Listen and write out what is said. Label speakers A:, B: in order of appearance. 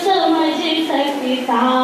A: समझ सकता